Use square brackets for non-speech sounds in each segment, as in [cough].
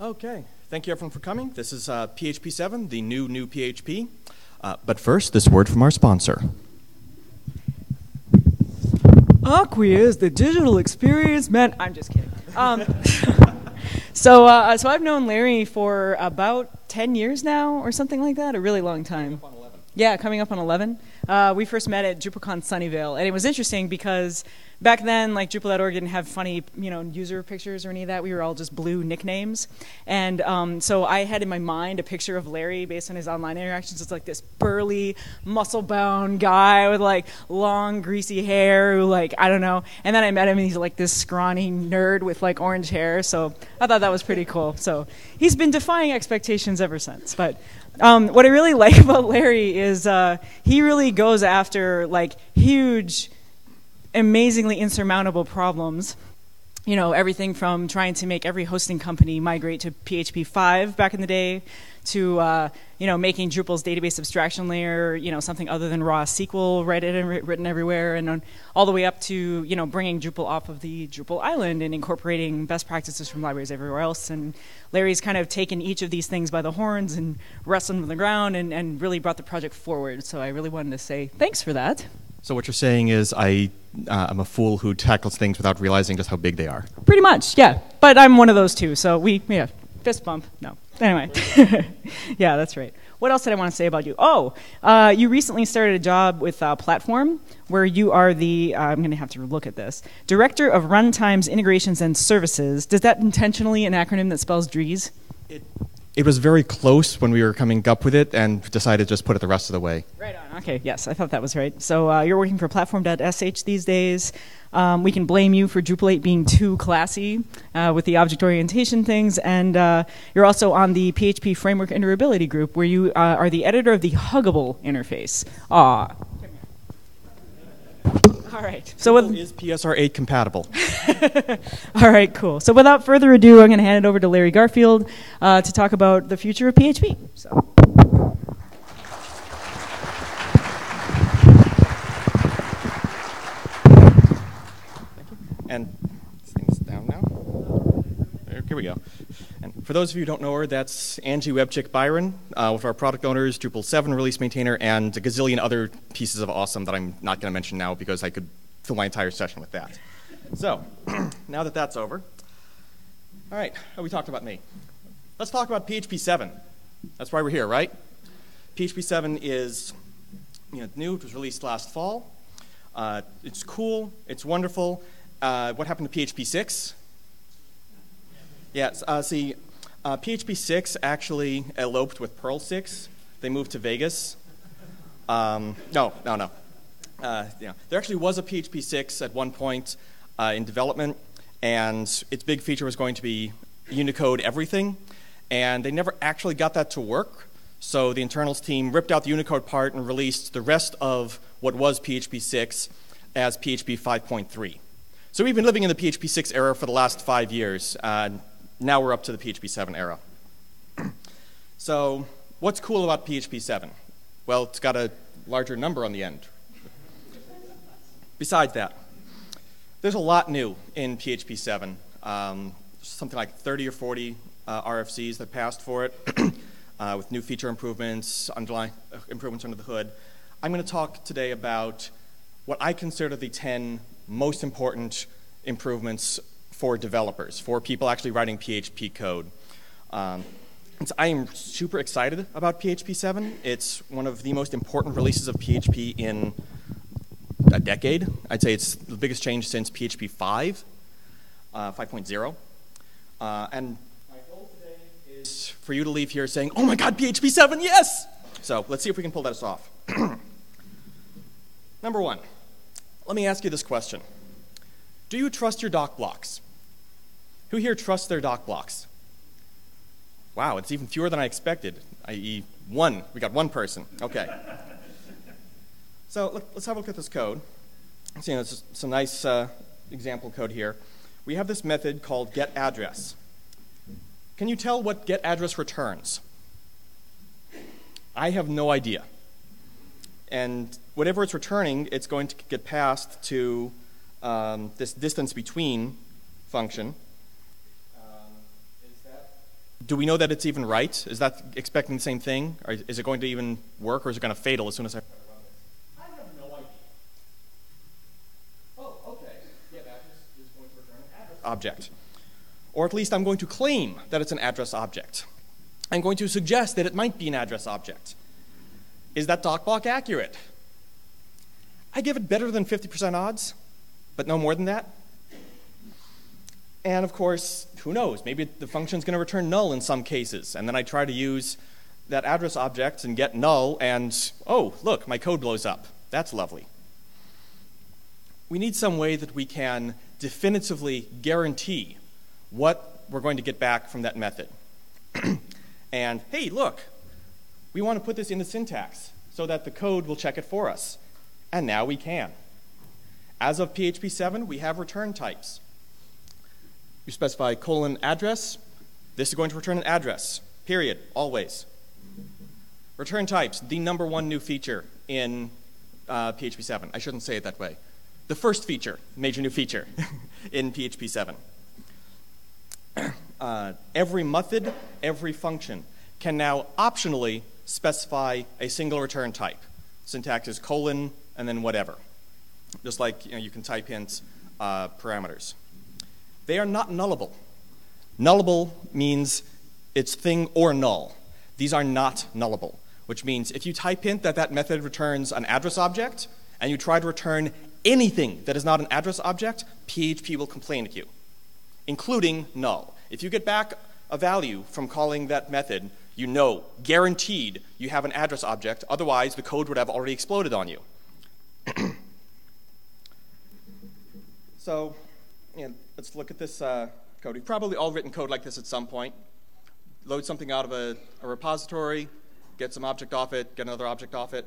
Okay, thank you everyone for coming. This is uh, PHP 7, the new, new PHP. Uh, but first, this word from our sponsor. Acquia is the digital experience man. I'm just kidding. Um, [laughs] so, uh, so I've known Larry for about 10 years now, or something like that, a really long time. Yeah, coming up on 11. Uh, we first met at DrupalCon Sunnyvale, and it was interesting because back then, like Drupal.org didn't have funny, you know, user pictures or any of that. We were all just blue nicknames, and um, so I had in my mind a picture of Larry based on his online interactions. It's like this burly, muscle-bound guy with like long, greasy hair, who like I don't know. And then I met him, and he's like this scrawny nerd with like orange hair. So I thought that was pretty cool. So he's been defying expectations ever since. But um, what I really [laughs] like about Larry is uh, he really goes after like huge, amazingly insurmountable problems. You know, everything from trying to make every hosting company migrate to PHP 5 back in the day, to uh, you know making Drupal's database abstraction layer you know something other than raw SQL and written everywhere, and all the way up to you know bringing Drupal off of the Drupal island and incorporating best practices from libraries everywhere else. And Larry's kind of taken each of these things by the horns and wrestled them to the ground and, and really brought the project forward. So I really wanted to say thanks for that. So what you're saying is I uh, I'm a fool who tackles things without realizing just how big they are. Pretty much, yeah. But I'm one of those too. So we yeah, fist bump. No. Anyway, [laughs] yeah, that's right. What else did I want to say about you? Oh, uh, you recently started a job with uh, Platform where you are the, uh, I'm going to have to look at this, Director of Runtimes, Integrations, and Services. Does that intentionally an acronym that spells DRIES? It, it was very close when we were coming up with it and decided to just put it the rest of the way. Right on. Okay, yes, I thought that was right. So uh, you're working for Platform.sh these days. Um, we can blame you for Drupal 8 being too classy uh, with the object orientation things, and uh, you're also on the PHP Framework Interoperability group, where you uh, are the editor of the Huggable interface. Ah. All right. So with, is PSR 8 compatible? [laughs] All right, cool. So without further ado, I'm going to hand it over to Larry Garfield uh, to talk about the future of PHP. So. And things down now. Here we go. For those of you who don't know her, that's Angie Webchick Byron, uh, with our product owners, Drupal 7 release maintainer, and a gazillion other pieces of awesome that I'm not going to mention now because I could fill my entire session with that. So, [clears throat] now that that's over, all right, we talked about me. Let's talk about PHP 7. That's why we're here, right? PHP 7 is you know, new. It was released last fall. Uh, it's cool. It's wonderful. Uh, what happened to PHP 6? Yes, uh, see, uh, PHP 6 actually eloped with Perl 6. They moved to Vegas. Um, no, no, no. Uh, yeah. There actually was a PHP 6 at one point uh, in development, and its big feature was going to be Unicode everything, and they never actually got that to work. So the internals team ripped out the Unicode part and released the rest of what was PHP 6 as PHP 5.3. So we've been living in the PHP 6 era for the last five years. Uh, now we're up to the PHP 7 era. so what's cool about PHP 7? Well, it's got a larger number on the end. Besides that, there's a lot new in PHP 7. Um, something like 30 or 40 uh, RFCs that passed for it, [clears throat] uh, with new feature improvements, underlying uh, improvements under the hood. I'm going to talk today about what I consider the 10 most important improvements for developers, for people actually writing PHP code. Um, I am super excited about PHP 7. It's one of the most important releases of PHP in a decade. I'd say it's the biggest change since PHP 5, uh, 5.0. Uh, and my goal today is for you to leave here saying, oh my god, PHP 7, yes! So let's see if we can pull this off. [clears throat] Number one, let me ask you this question. Do you trust your doc blocks? Who here trusts their doc blocks? Wow, it's even fewer than I expected, i.e., one. We got one person. Okay. [laughs] so let's have a look at this code. See, you know, it's some nice uh, example code here. We have this method called getAddress. Can you tell what getAddress returns? I have no idea. And whatever it's returning, it's going to get passed to um, this distance between function. Um, that do we know that it's even right? Is that expecting the same thing? Or is it going to even work, or is it going to fatal as soon as I I have no idea. Oh, okay. Yeah, that is, is going to return an address object. Or at least I'm going to claim that it's an address object. I'm going to suggest that it might be an address object. Is that docblock accurate? I give it better than 50% odds, but no more than that. And of course, who knows? Maybe the function's going to return null in some cases. And then I try to use that address object and get null, and oh, look, my code blows up. That's lovely. We need some way that we can definitively guarantee what we're going to get back from that method. [clears throat] and hey, look, we want to put this in the syntax so that the code will check it for us. And now we can. As of PHP 7, we have return types. You specify colon address. This is going to return an address, period, always. Return types, the number one new feature in uh, PHP 7. I shouldn't say it that way. The first feature, major new feature [laughs] in PHP 7. Uh, every method, every function can now optionally specify a single return type. Syntax is colon and then whatever. Just like you, know, you can type in uh, parameters. They are not nullable. Nullable means it's thing or null. These are not nullable, which means if you type in that that method returns an address object and you try to return anything that is not an address object, PHP will complain at you, including null. If you get back a value from calling that method, you know, guaranteed, you have an address object. Otherwise, the code would have already exploded on you. [clears throat] so, you know, let's look at this uh, code. We've probably all written code like this at some point. Load something out of a, a repository, get some object off it, get another object off it.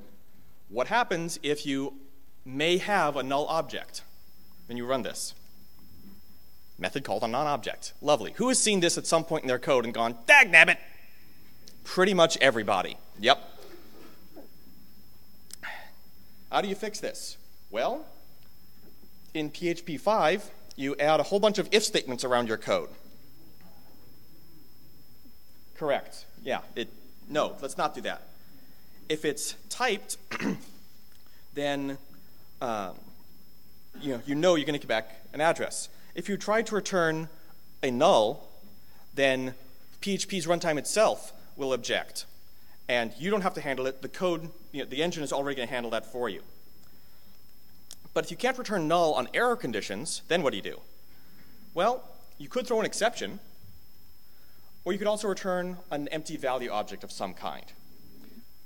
What happens if you may have a null object when you run this? Method called a non-object. Lovely. Who has seen this at some point in their code and gone, dag nabbit? Pretty much everybody. Yep. How do you fix this? Well, in PHP 5, you add a whole bunch of if statements around your code. Correct. Yeah. It, no, let's not do that. If it's typed, [clears throat] then um, you, know, you know you're going to get back an address. If you try to return a null, then PHP's runtime itself will object. And you don't have to handle it. The code, you know, the engine is already going to handle that for you. But if you can't return null on error conditions, then what do you do? Well, you could throw an exception, or you could also return an empty value object of some kind.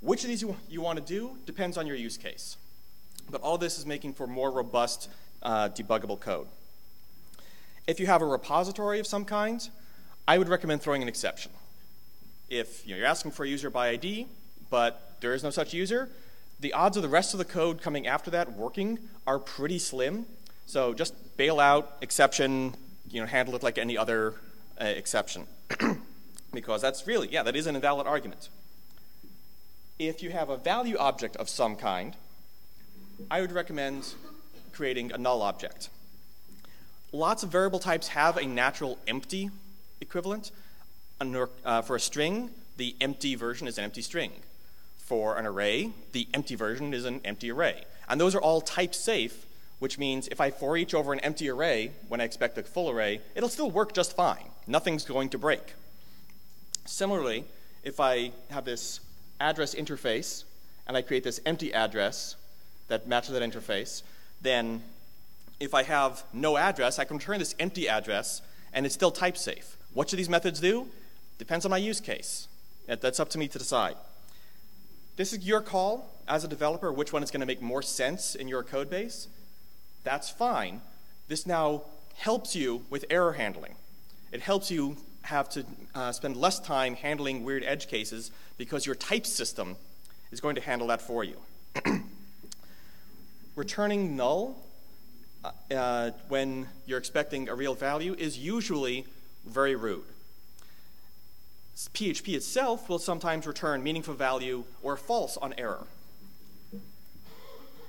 Which of these you, you want to do depends on your use case. But all this is making for more robust uh, debuggable code. If you have a repository of some kind, I would recommend throwing an exception. If you know, you're asking for a user by ID, but there is no such user, the odds of the rest of the code coming after that working are pretty slim. So just bail out, exception, you know, handle it like any other uh, exception. [clears throat] because that's really, yeah, that is an invalid argument. If you have a value object of some kind, I would recommend creating a null object. Lots of variable types have a natural empty equivalent. Uh, for a string, the empty version is an empty string for an array, the empty version is an empty array. And those are all type safe, which means if I for each over an empty array when I expect a full array, it'll still work just fine. Nothing's going to break. Similarly, if I have this address interface and I create this empty address that matches that interface, then if I have no address, I can return this empty address and it's still type safe. What should these methods do? Depends on my use case. That's up to me to decide. This is your call as a developer, which one is going to make more sense in your code base. That's fine. This now helps you with error handling. It helps you have to uh, spend less time handling weird edge cases because your type system is going to handle that for you. [clears throat] Returning null uh, uh, when you're expecting a real value is usually very rude. PHP itself will sometimes return meaningful value or false on error.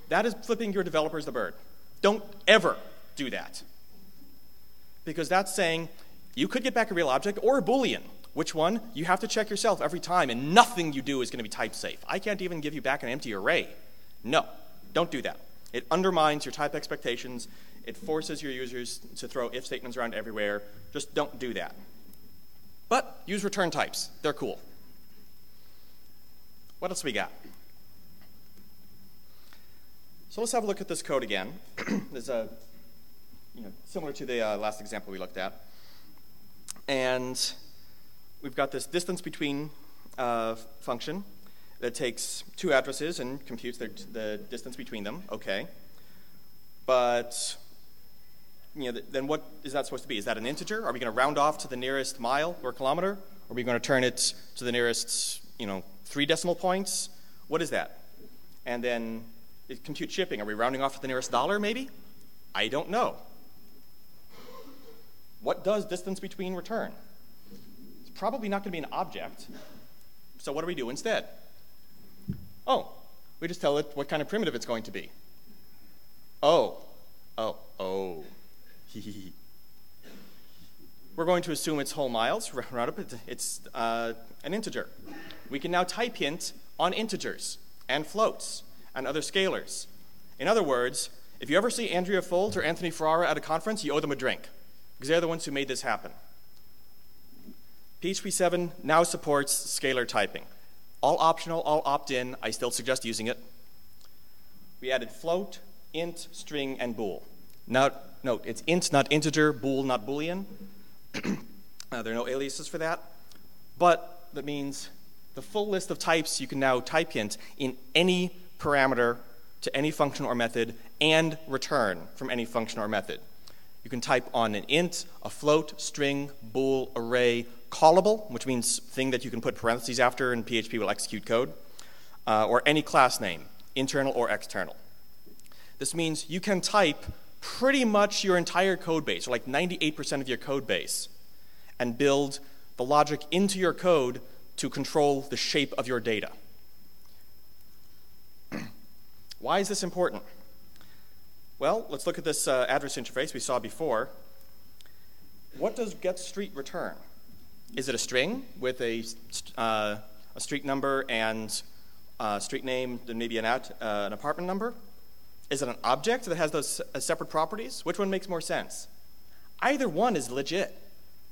That is flipping your developers the bird. Don't ever do that. Because that's saying you could get back a real object or a Boolean, Which one? You have to check yourself every time, and nothing you do is going to be type safe. I can't even give you back an empty array. No, don't do that. It undermines your type expectations. It forces your users to throw if statements around everywhere. Just don't do that. But use return types. They're cool. What else we got? So let's have a look at this code again. [clears throat] There's a, you know, similar to the uh, last example we looked at. And we've got this distance between uh, function that takes two addresses and computes the, the distance between them. Okay. But you know, then what is that supposed to be? Is that an integer? Are we going to round off to the nearest mile or kilometer? Are we going to turn it to the nearest, you know, three decimal points? What is that? And then compute shipping. Are we rounding off to the nearest dollar, maybe? I don't know. What does distance between return? It's probably not going to be an object. So what do we do instead? Oh, we just tell it what kind of primitive it's going to be. Oh, oh, oh. [laughs] We're going to assume it's whole miles. [laughs] Round up, it's uh, an integer. We can now type hint on integers and floats and other scalars. In other words, if you ever see Andrea Faulds or Anthony Ferrara at a conference, you owe them a drink, because they're the ones who made this happen. PHP 7 now supports scalar typing. All optional, all opt-in. I still suggest using it. We added float, int, string, and bool. Now, note, it's int, not integer, bool, not boolean. [clears throat] uh, there are no aliases for that. But that means the full list of types you can now type int in any parameter to any function or method and return from any function or method. You can type on an int, a float, string, bool, array, callable, which means thing that you can put parentheses after and PHP will execute code, uh, or any class name, internal or external. This means you can type pretty much your entire code base, or like 98% of your code base, and build the logic into your code to control the shape of your data. [clears throat] Why is this important? Well, let's look at this uh, address interface we saw before. What does getStreet return? Is it a string with a, uh, a street number and uh, street name, then maybe an, at, uh, an apartment number? Is it an object that has those uh, separate properties? Which one makes more sense? Either one is legit.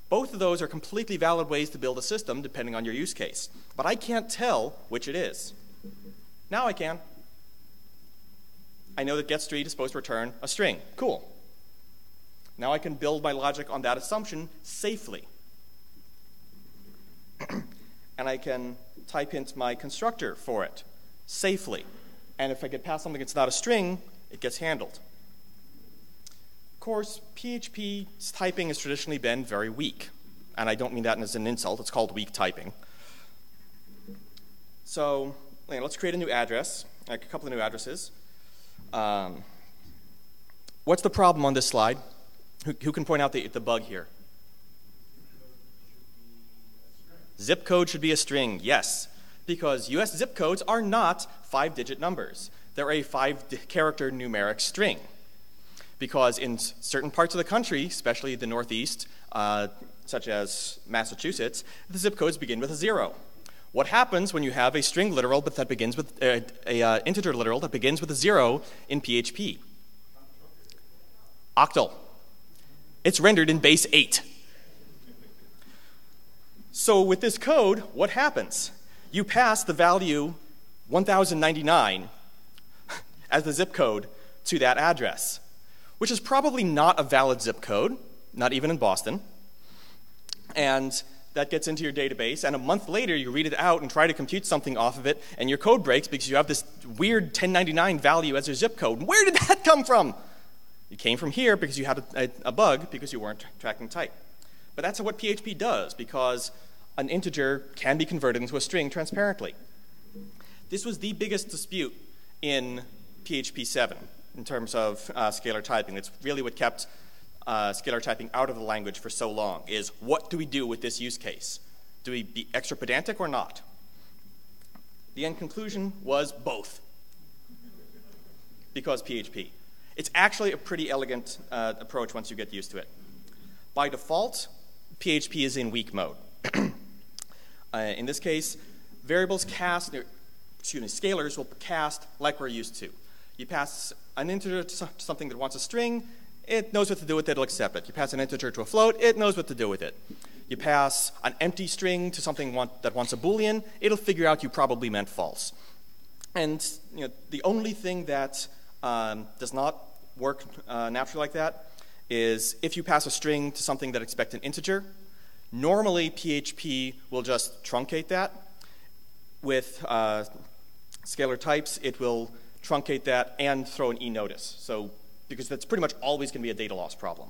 Both of those are completely valid ways to build a system depending on your use case. But I can't tell which it is. Now I can. I know that getStreet is supposed to return a string. Cool. Now I can build my logic on that assumption safely. [clears throat] and I can type into my constructor for it safely. And if I get past something that's not a string, it gets handled. Of course, PHP's typing has traditionally been very weak. And I don't mean that as an insult, it's called weak typing. So let's create a new address, like a couple of new addresses. Um, what's the problem on this slide? Who, who can point out the, the bug here? Zip code should be a string, yes, because US zip codes are not five digit numbers. They're a five character numeric string. Because in certain parts of the country, especially the Northeast, uh, such as Massachusetts, the zip codes begin with a zero. What happens when you have a string literal but that begins with uh, a uh, integer literal that begins with a zero in PHP? Octal. It's rendered in base 8. So with this code, what happens? You pass the value 1099 [laughs] as the zip code to that address, which is probably not a valid zip code, not even in Boston. And that gets into your database, and a month later you read it out and try to compute something off of it, and your code breaks because you have this weird 1099 value as your zip code. Where did that come from? It came from here because you had a, a, a bug because you weren't tracking type. But that's what PHP does because an integer can be converted into a string transparently. This was the biggest dispute in PHP 7 in terms of uh, scalar typing. It's really what kept uh, scalar typing out of the language for so long is what do we do with this use case? Do we be extra pedantic or not? The end conclusion was both, because PHP. It's actually a pretty elegant uh, approach once you get used to it. By default, PHP is in weak mode. [clears throat] Uh, in this case, variables cast, excuse me, scalars will cast like we're used to. You pass an integer to something that wants a string, it knows what to do with it, it'll accept it. You pass an integer to a float, it knows what to do with it. You pass an empty string to something want, that wants a boolean, it'll figure out you probably meant false. And you know, the only thing that um, does not work uh, naturally like that is if you pass a string to something that expects an integer, normally PHP will just truncate that. With uh, scalar types, it will truncate that and throw an e-notice. So because that's pretty much always going to be a data loss problem.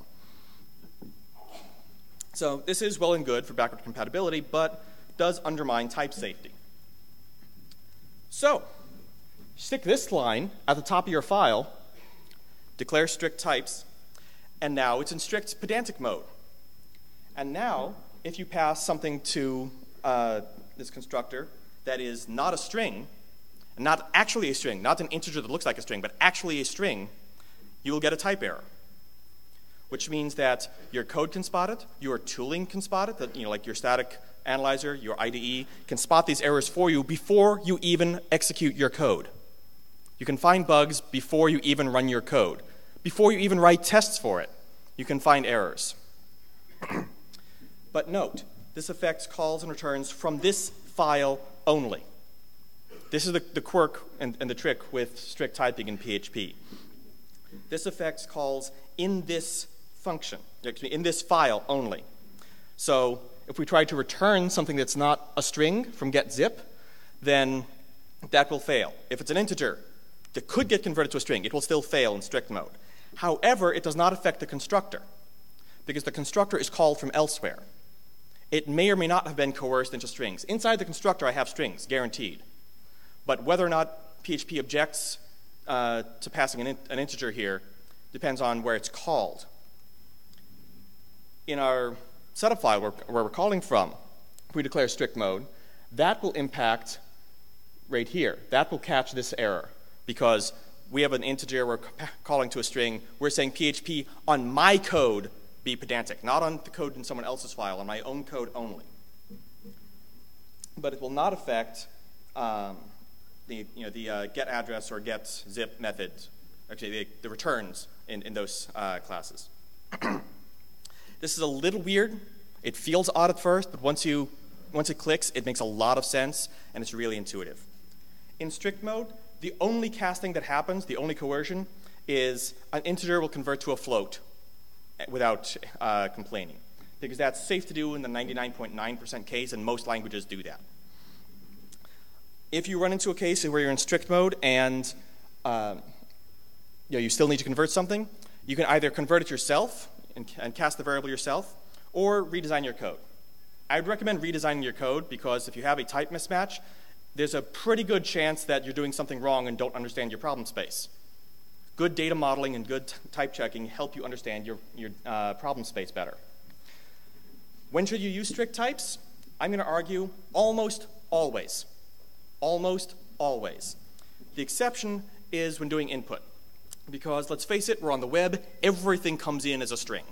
So this is well and good for backward compatibility, but does undermine type safety. So stick this line at the top of your file, declare strict types, and now it's in strict pedantic mode. And now, if you pass something to uh, this constructor that is not a string, not actually a string, not an integer that looks like a string, but actually a string, you will get a type error, which means that your code can spot it, your tooling can spot it, that, you know, like your static analyzer, your IDE, can spot these errors for you before you even execute your code. You can find bugs before you even run your code. Before you even write tests for it, you can find errors. [clears throat] but note, this affects calls and returns from this file only. This is the, the quirk and, and the trick with strict typing in PHP. This affects calls in this function, in this file only. So if we try to return something that's not a string from getzip, then that will fail. If it's an integer that could get converted to a string, it will still fail in strict mode. However, it does not affect the constructor because the constructor is called from elsewhere. It may or may not have been coerced into strings. Inside the constructor, I have strings, guaranteed. But whether or not PHP objects uh, to passing an, an integer here depends on where it's called. In our setup file where, where we're calling from, we declare strict mode, that will impact right here. That will catch this error because we have an integer, we're calling to a string, we're saying PHP on my code be pedantic, not on the code in someone else's file, on my own code only. But it will not affect um, the, you know, the uh, get address or get zip methods, actually the, the returns in, in those uh, classes. [clears throat] this is a little weird. It feels odd at first, but once, you, once it clicks, it makes a lot of sense, and it's really intuitive. In strict mode, the only casting that happens, the only coercion, is an integer will convert to a float without uh, complaining, because that's safe to do in the 99.9% case, and most languages do that. If you run into a case where you're in strict mode and uh, you, know, you still need to convert something, you can either convert it yourself and, and cast the variable yourself, or redesign your code. I would recommend redesigning your code because if you have a type mismatch, there's a pretty good chance that you're doing something wrong and don't understand your problem space. Good data modeling and good type checking help you understand your, your uh, problem space better. When should you use strict types? I'm going to argue almost always almost always. The exception is when doing input, because let's face it, we're on the web, everything comes in as a string.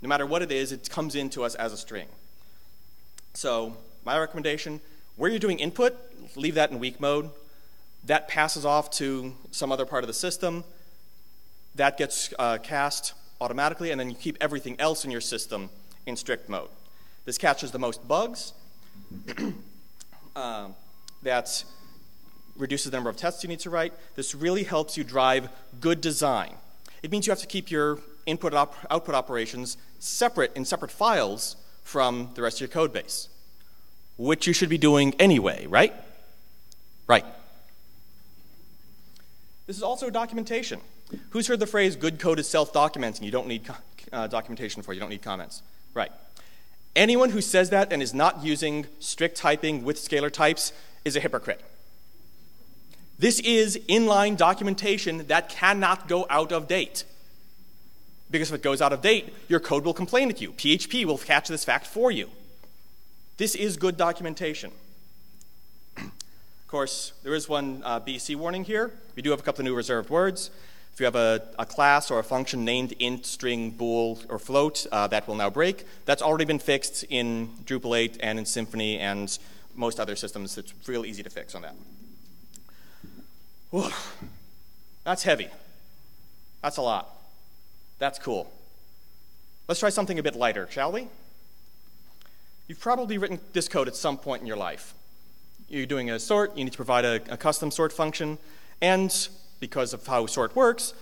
No matter what it is, it comes in to us as a string. So, my recommendation where you're doing input, leave that in weak mode. That passes off to some other part of the system. That gets uh, cast automatically, and then you keep everything else in your system in strict mode. This catches the most bugs. [clears throat] um, that reduces the number of tests you need to write. This really helps you drive good design. It means you have to keep your input op output operations separate in separate files from the rest of your code base, which you should be doing anyway, right? Right. This is also documentation. Who's heard the phrase good code is self documenting? You don't need uh, documentation for it, you don't need comments. Right. Anyone who says that and is not using strict typing with scalar types is a hypocrite. This is inline documentation that cannot go out of date. Because if it goes out of date, your code will complain at you. PHP will catch this fact for you. This is good documentation. Course, there is one uh, BC warning here. We do have a couple of new reserved words. If you have a, a class or a function named int, string, bool, or float, uh, that will now break. That's already been fixed in Drupal 8 and in Symfony and most other systems. It's real easy to fix on that. Whew. That's heavy. That's a lot. That's cool. Let's try something a bit lighter, shall we? You've probably written this code at some point in your life. You're doing a sort, you need to provide a, a custom sort function, and because of how sort works,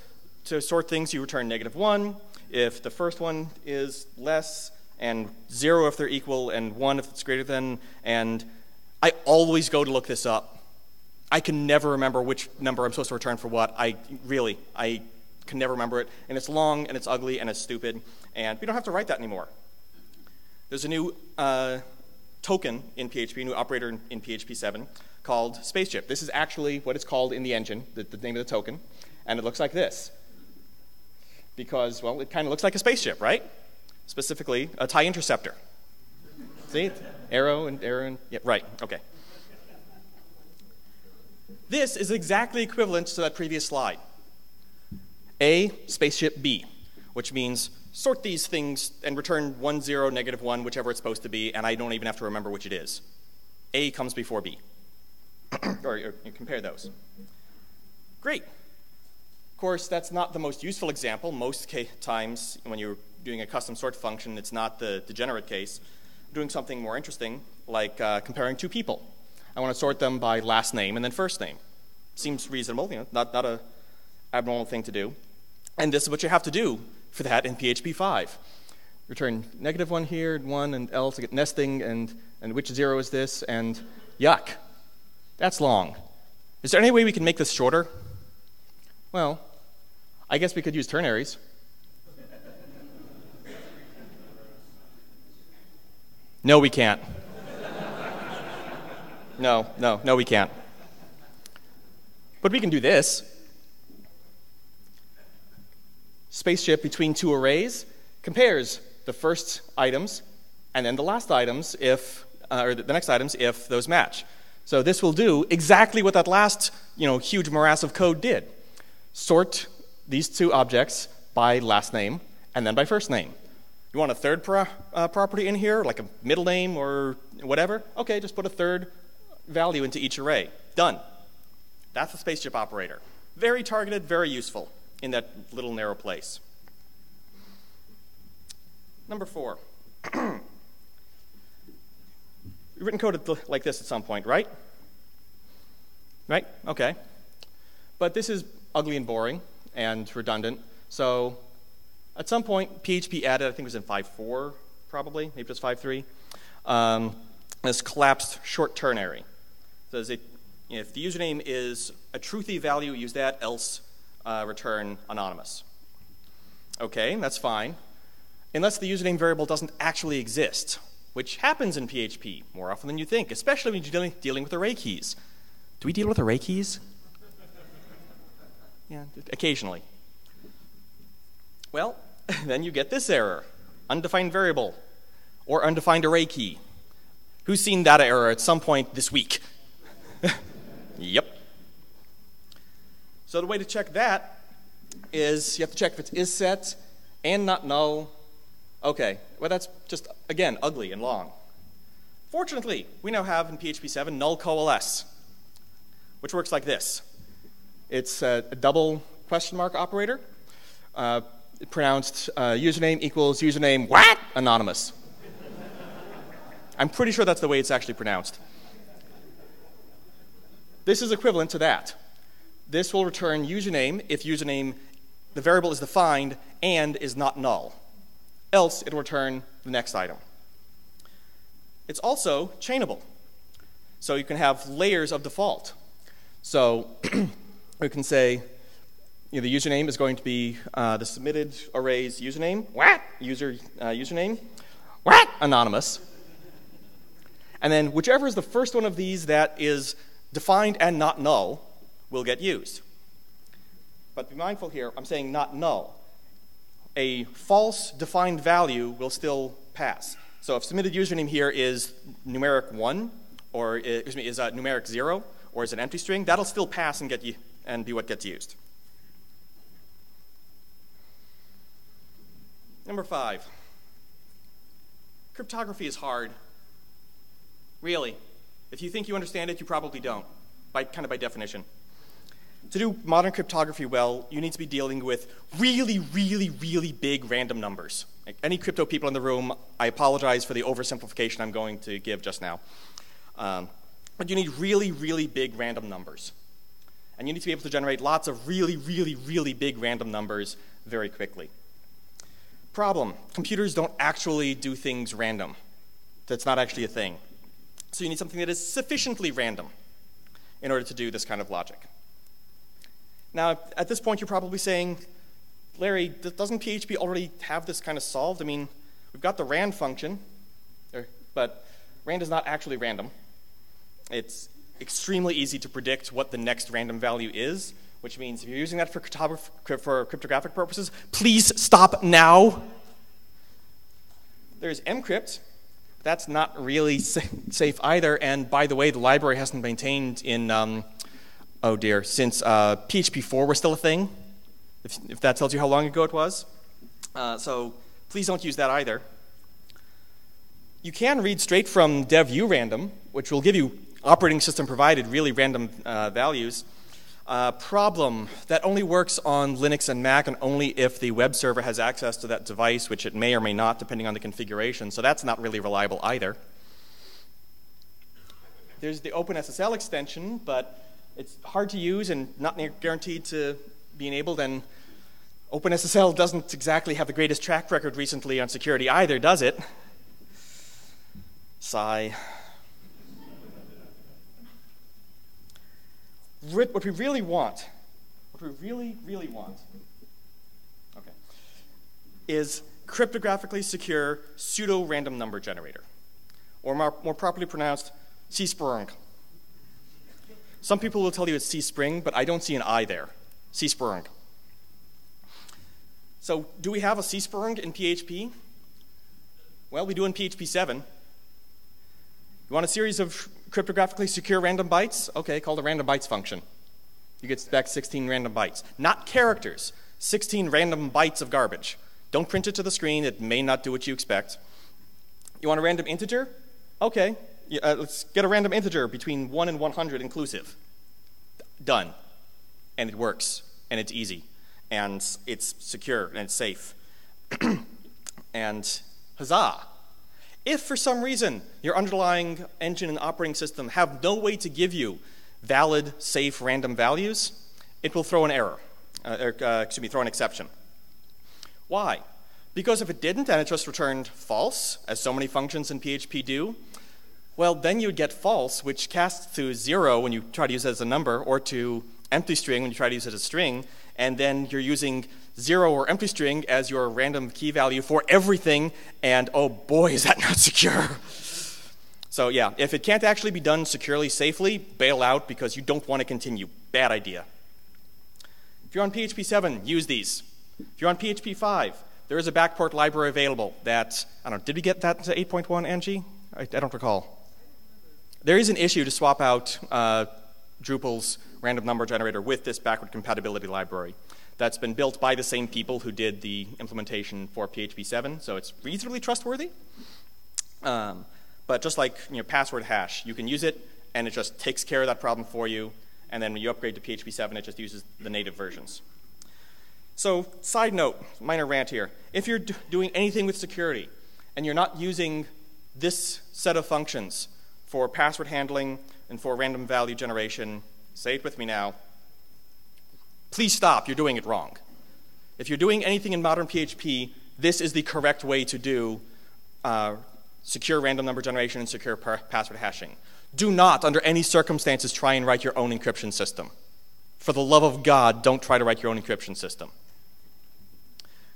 to sort things you return negative 1 if the first one is less, and 0 if they're equal, and 1 if it's greater than, and I always go to look this up. I can never remember which number I'm supposed to return for what. I really, I can never remember it. And it's long, and it's ugly, and it's stupid, and we don't have to write that anymore. There's a new uh, token in PHP, a new operator in, in, PHP 7 called Spaceship. This is actually what it's called in the engine, the, the name of the token, and it looks like this. Because, well, it kind of looks like a spaceship, right? Specifically, a TIE interceptor. See? Arrow and arrow and, yeah, right, okay. This is exactly equivalent to that previous slide. A, spaceship B, which means sort these things and return 1, 0, negative 1, whichever it's supposed to be, and I don't even have to remember which it is. A comes before B. [coughs] or, or compare those. Great. Of course, that's not the most useful example. Most times when you're doing a custom sort function, it's not the degenerate case. I'm doing something more interesting, like uh, comparing two people. I want to sort them by last name and then first name. Seems reasonable, you know, not, not a abnormal thing to do. And this is what you have to do for that in PHP 5. Return negative 1 here, 1 and L to get nesting, and, and which 0 is this, and yuck. That's long. Is there any way we can make this shorter? Well, I guess we could use ternaries. No, we can't. No, no, no, we can't. But we can do this. Spaceship between two arrays compares the first items and then the last items if, uh, or the next items if those match. So this will do exactly what that last, you know, huge morass of code did. Sort these two objects by last name and then by first name. You want a third pro uh, property in here, like a middle name or whatever? Okay, just put a third value into each array. Done. That's the spaceship operator. Very targeted, very useful in that little narrow place. Number four. [clears throat] written code like this at some point, right? Right? Okay. But this is ugly and boring and redundant. So at some point, PHP added, I think it was in 5.4 probably, maybe just 5.3, um, this collapsed short ternary it, if the username is a truthy value, use that, else uh, return anonymous. Okay, that's fine. Unless the username variable doesn't actually exist, which happens in PHP more often than you think, especially when you're dealing, dealing with array keys. Do we deal with array keys? [laughs] yeah, occasionally. Well, [laughs] then you get this error undefined variable or undefined array key. Who's seen that error at some point this week? [laughs] yep. So the way to check that is you have to check if it's is set and not null. Okay, well that's just, again, ugly and long. Fortunately, we now have in PHP 7 null coalesce, which works like this. It's a, double question mark operator, uh, pronounced uh, username equals username what? Anonymous. I'm pretty sure that's the way it's actually pronounced. This is equivalent to that. This will return username if username, the variable is defined and is not null. Else, it'll return the next item. It's also chainable. So you can have layers of default. So [clears throat] we can say you know, the username is going to be uh, the submitted array's username, what? User uh, username, what? Anonymous. And then whichever is the first one of these that is defined and not null will get used. But be mindful here, I'm saying not null. A false defined value will still pass. So if submitted username here is numeric 1, or eh, excuse me, is a numeric 0, or is an empty string, that'll still pass and, get and be what gets used. Number five. Cryptography is hard. Really. If you think you understand it, you probably don't, by, kind of by definition. To do modern cryptography well, you need to be dealing with really, really, really big random numbers. Like any crypto people in the room, I apologize for the oversimplification I'm going to give just now. Um, but you need really, really big random numbers. And you need to be able to generate lots of really, really, really big random numbers very quickly. Problem computers don't actually do things random. That's not actually a thing. So you need something that is sufficiently random in order to do this kind of logic. Now, at this point, you're probably saying, Larry, doesn't PHP already have this kind of solved? I mean, we've got the rand function, but rand is not actually random. It's extremely easy to predict what the next random value is, which means if you're using that for, for cryptographic purposes, please stop now. There's mcrypt. That's not really safe either. And by the way, the library hasn't maintained in, um, oh dear, since uh, PHP 4 was still a thing, if, if, that tells you how long ago it was. Uh, so please don't use that either. You can read straight from dev urandom, which will give you operating system provided really random uh, values. Uh, problem that only works on Linux and Mac and only if the web server has access to that device, which it may or may not, depending on the configuration. So that's not really reliable either. There's the OpenSSL extension, but it's hard to use and not guaranteed to be enabled. And OpenSSL doesn't exactly have the greatest track record recently on security either, does it? Sigh. what we really want, what we really, really want, okay, is cryptographically secure pseudo-random number generator, or more, more properly pronounced, C-Sprung. Some people will tell you it's C-Spring, but I don't see an I there. C-Sprung. So do we have a C-Sprung in PHP? Well, we do in PHP 7. You want a series of cryptographically secure random bytes? Okay, call the random bytes function. You get back 16 random bytes. Not characters, 16 random bytes of garbage. Don't print it to the screen, it may not do what you expect. You want a random integer? Okay, uh, let's get a random integer between 1 and 100 inclusive. Done. And it works, and it's easy, and it's secure, and it's safe. [clears throat] and huzzah! If for some reason your underlying engine and operating system have no way to give you valid, safe, random values, it will throw an error, uh, or, uh, excuse me, throw an exception. Why? Because if it didn't and it just returned false, as so many functions in PHP do, well, then you would get false, which casts to zero when you try to use it as a number, or to empty string when you try to use it as a string, and then you're using zero or empty string as your random key value for everything, and oh boy, is that [laughs] not secure. So yeah, if it can't actually be done securely, safely, bail out because you don't want to continue. Bad idea. If you're on PHP 7, use these. If you're on PHP 5, there is a backport library available that, I don't know, did we get that to 8.1, Angie? I, I don't recall. There is an issue to swap out uh, Drupal's random number generator with this backward compatibility library that's been built by the same people who did the implementation for PHP 7, so it's reasonably trustworthy. Um, but just like you know, password hash, you can use it and it just takes care of that problem for you. And then when you upgrade to PHP 7, it just uses the native versions. So, side note, minor rant here. If you're doing anything with security and you're not using this set of functions for password handling and for random value generation, say it with me now, please stop, you're doing it wrong. If you're doing anything in modern PHP, this is the correct way to do uh, secure random number generation and secure password hashing. Do not, under any circumstances, try and write your own encryption system. For the love of God, don't try to write your own encryption system.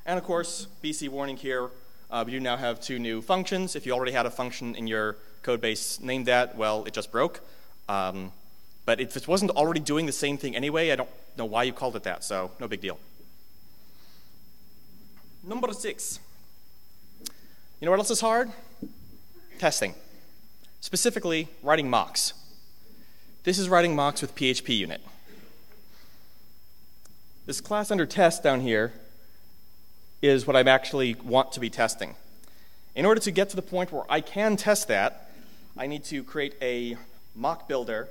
And of course, BC warning here, uh, we do now have two new functions. If you already had a function in your code base named that, well, it just broke. Um, but if it wasn't already doing the same thing anyway, I don't know why you called it that, so no big deal. Number six. You know what else is hard? Testing. Specifically, writing mocks. This is writing mocks with PHPUnit. This class under test down here is what I actually want to be testing. In order to get to the point where I can test that, I need to create a mock builder,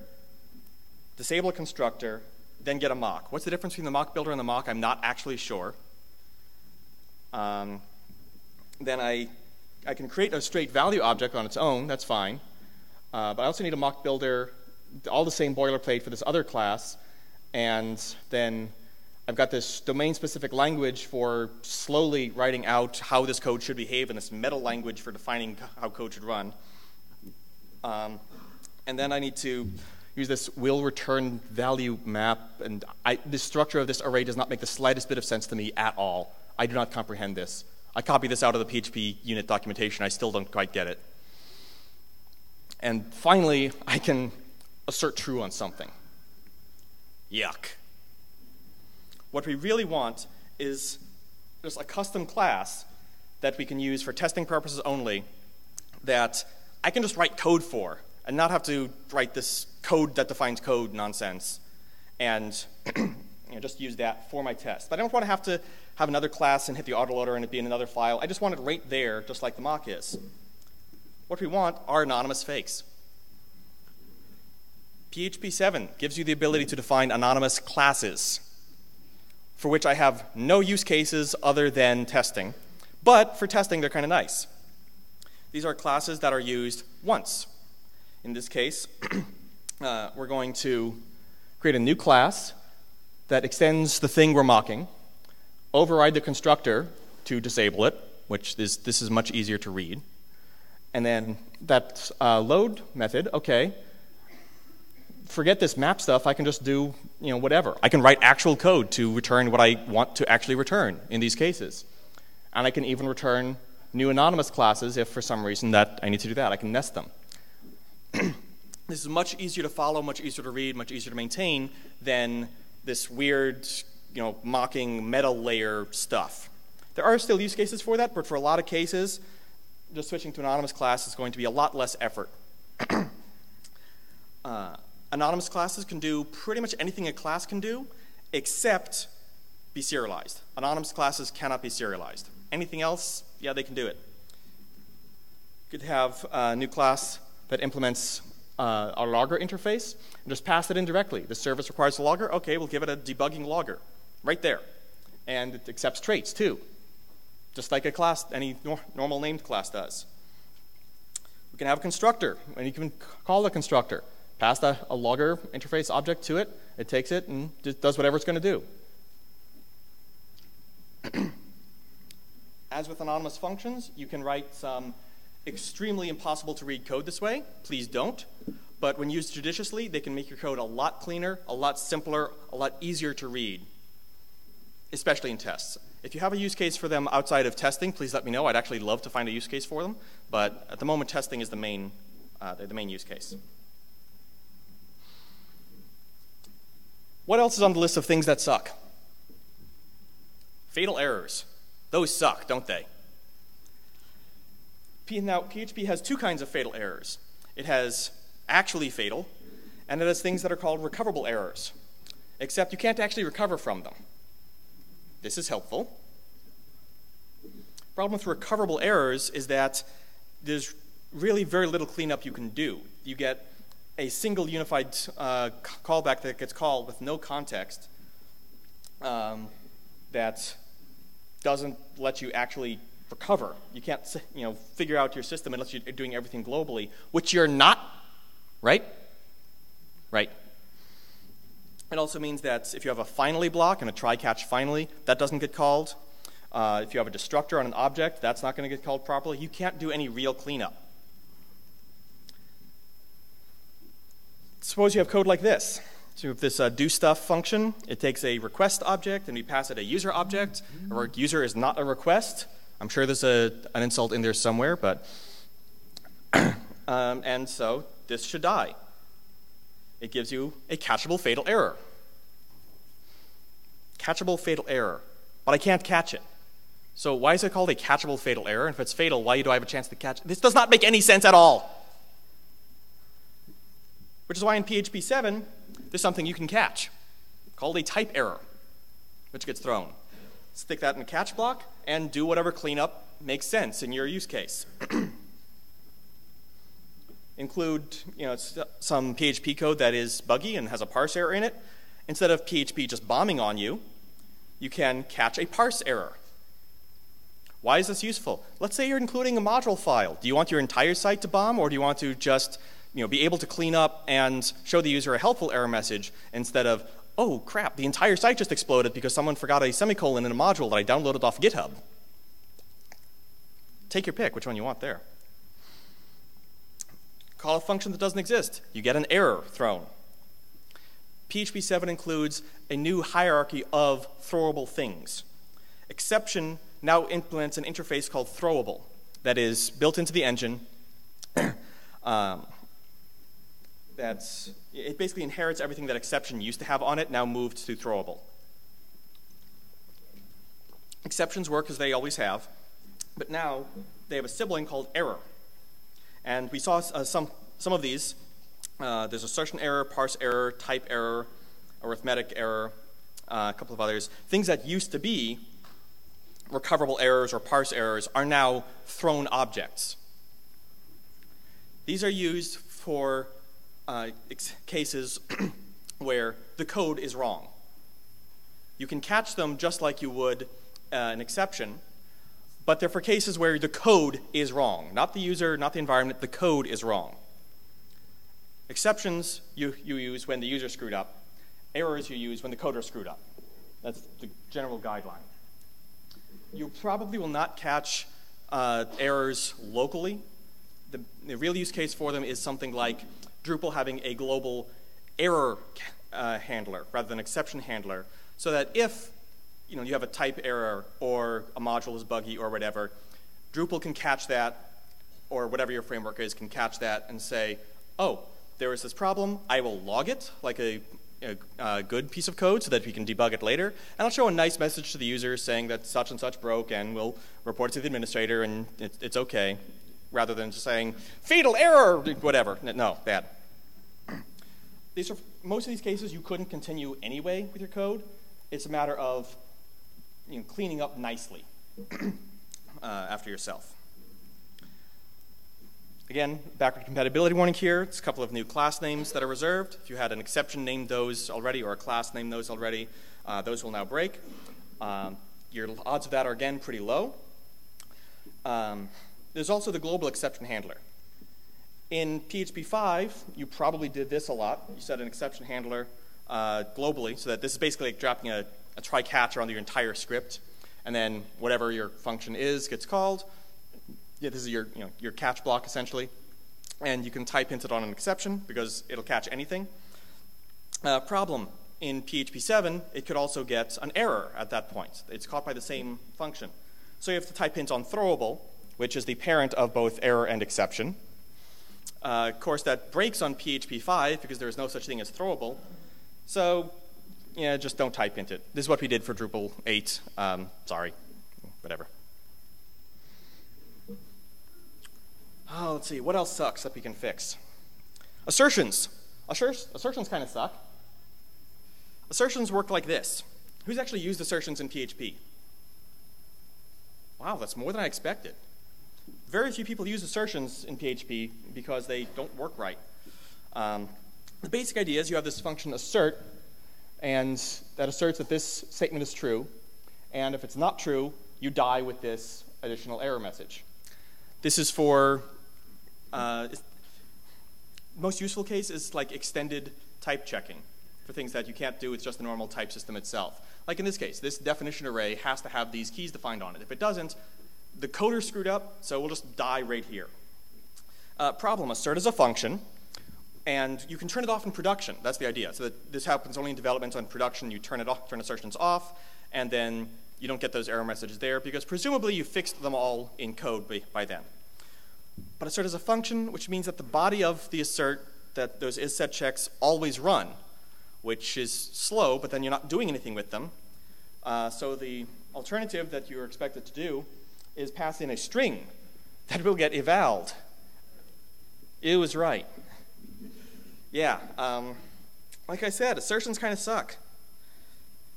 disable a constructor, then get a mock. What's the difference between the mock builder and the mock? I'm not actually sure. Um, then I, I can create a straight value object on its own, that's fine. Uh, but I also need a mock builder, all the same boilerplate for this other class, and then I've got this domain specific language for slowly writing out how this code should behave and this meta language for defining how code should run. Um, and then I need to use this will return value map, and I, the structure of this array does not make the slightest bit of sense to me at all. I do not comprehend this. I copy this out of the PHPUnit documentation. I still don't quite get it. And finally, I can assert true on something. Yuck. What we really want is just a custom class that we can use for testing purposes only that I can just write code for and not have to write this code that defines code nonsense and [clears throat] you know, just use that for my test. But I don't want to have to have another class and hit the autoloader and it be in another file. I just want it right there, just like the mock is. What we want are anonymous fakes. PHP 7 gives you the ability to define anonymous classes, for which I have no use cases other than testing. But for testing, they're kind of nice. These are classes that are used once. In this case, [clears throat] uh, we're going to create a new class that extends the thing we're mocking, override the constructor to disable it, which is, this is much easier to read. And then that uh, load method, okay, forget this map stuff. I can just do you know whatever. I can write actual code to return what I want to actually return in these cases, and I can even return new anonymous classes if for some reason that I need to do that. I can nest them. [clears throat] this is much easier to follow, much easier to read, much easier to maintain than this weird, you know, mocking meta layer stuff. There are still use cases for that, but for a lot of cases, just switching to anonymous class is going to be a lot less effort. [clears throat] uh, anonymous classes can do pretty much anything a class can do, except be serialized. Anonymous classes cannot be serialized. Anything else, yeah, they can do it. Could have a new class that implements uh, our logger interface and just pass it in directly. The service requires a logger. Okay, we'll give it a debugging logger right there. And it accepts traits too, just like a class, any nor normal named class does. We can have a constructor, and you can call the constructor. Pass a, a logger interface object to it, it takes it and does whatever it's going to do. As with anonymous functions, you can write some extremely impossible to read code this way. Please don't. But when used judiciously, they can make your code a lot cleaner, a lot simpler, a lot easier to read, especially in tests. If you have a use case for them outside of testing, please let me know. I'd actually love to find a use case for them. But at the moment, testing is the main, uh, the main use case. What else is on the list of things that suck? Fatal errors. Those suck, don't they? Now, PHP has two kinds of fatal errors. It has actually fatal, and it has things that are called recoverable errors, except you can't actually recover from them. This is helpful. Problem with recoverable errors is that there's really very little cleanup you can do. You get a single unified uh, callback that gets called with no context um, that doesn't let you actually recover. You can't you know, figure out your system unless you're doing everything globally, which you're not, right? Right. It also means that if you have a finally block and a try catch finally, that doesn't get called. Uh, if you have a destructor on an object, that's not going to get called properly. You can't do any real cleanup. Suppose you have code like this. So if this uh, do stuff function, it takes a request object and we pass it a user object. A user is not a request. I'm sure there's a, an insult in there somewhere, but [clears throat] um, and so this should die. It gives you a catchable fatal error. Catchable fatal error, but I can't catch it. So why is it called a catchable fatal error? And if it's fatal, why do I have a chance to catch it? This does not make any sense at all. Which is why in PHP 7, there's something you can catch called a type error, which gets thrown. stick that in a catch block, and do whatever cleanup makes sense in your use case. [clears throat] Include you know, some PHP code that is buggy and has a parse error in it. Instead of PHP just bombing on you, you can catch a parse error. Why is this useful? Let's say you're including a module file. Do you want your entire site to bomb, or do you want to just you know, be able to clean up and show the user a helpful error message instead of, oh crap, the entire site just exploded because someone forgot a semicolon in a module that I downloaded off GitHub. Take your pick, which one you want there. Call a function that doesn't exist. You get an error thrown. PHP 7 includes a new hierarchy of throwable things. Exception now implements an interface called throwable that is built into the engine. [clears throat] um, that's, it basically inherits everything that exception used to have on it, now moved to throwable. Exceptions work as they always have, but now they have a sibling called error. And we saw uh, some, some of these. Uh, there's assertion error, parse error, type error, arithmetic error, uh, a couple of others. Things that used to be recoverable errors or parse errors are now thrown objects. These are used for uh, cases [clears throat] where the code is wrong. You can catch them just like you would uh, an exception, but they're for cases where the code is wrong. Not the user, not the environment, the code is wrong. Exceptions you, you use when the user screwed up. Errors you use when the coder screwed up. That's the general guideline. You probably will not catch uh, errors locally. The, the real use case for them is something like Drupal having a global error uh, handler rather than exception handler, so that if you know you have a type error or a module is buggy or whatever, Drupal can catch that, or whatever your framework is can catch that and say, oh, there is this problem. I will log it like a, a, a, good piece of code so that we can debug it later. And I'll show a nice message to the user saying that such and such broke, and we'll report it to the administrator, and it, it's okay, rather than just saying fatal error, whatever. No, bad. These are, most of these cases you couldn't continue anyway with your code. It's a matter of you know, cleaning up nicely [clears throat] uh, after yourself. Again, backward compatibility warning here. It's a couple of new class names that are reserved. If you had an exception named those already or a class named those already, uh, those will now break. Um, your odds of that are, again, pretty low. Um, there's also the global exception handler. In PHP 5, you probably did this a lot. You set an exception handler uh, globally, so that this is basically like dropping a, a try catcher on your entire script, and then whatever your function is gets called. Yeah, this is your, you know, your catch block essentially. And you can type hint it on an exception because it'll catch anything. Uh, problem in PHP 7, it could also get an error at that point. It's caught by the same function. So you have to type hint on throwable, which is the parent of both error and exception. Uh, of course, that breaks on PHP 5 because there is no such thing as throwable. So, yeah, just don't type hint it. This is what we did for Drupal 8. Um, sorry, whatever. Oh, let's see, what else sucks that we can fix? Assertions. assertions kind of suck. Assertions work like this. Who's actually used assertions in PHP? Wow, that's more than I expected. Very few people use assertions in PHP because they don't work right. Um, the basic idea is you have this function assert, and that asserts that this statement is true. And if it's not true, you die with this additional error message. This is for uh, most useful case is like extended type checking for things that you can't do with just the normal type system itself. Like in this case, this definition array has to have these keys defined on it. If it doesn't, the coder screwed up, so we'll just die right here. Uh, problem, assert is a function, and you can turn it off in production. That's the idea. So that this happens only in development. On production, you turn it off, turn assertions off, and then you don't get those error messages there because presumably you fixed them all in code by, by then. But assert is a function, which means that the body of the assert, that those is set checks always run, which is slow, but then you're not doing anything with them. Uh, so the alternative that you're expected to do is passing a string that will get evaled. It was right. Yeah, um, like I said, assertions kind of suck.